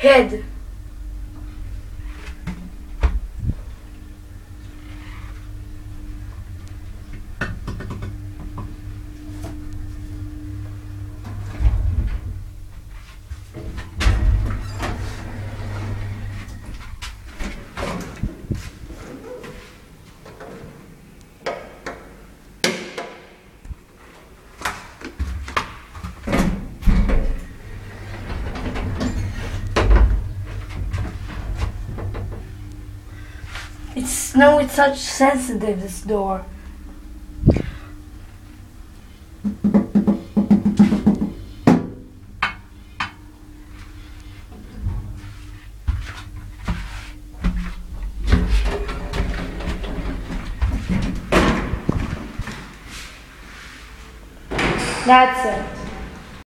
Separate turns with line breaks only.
Head. It's no, it's such sensitive this door. That's it.